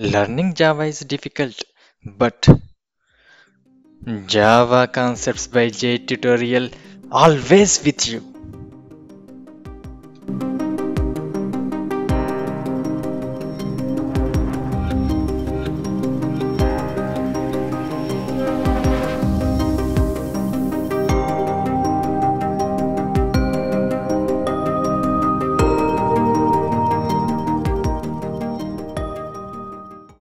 Learning Java is difficult, but Java Concepts by J tutorial always with you.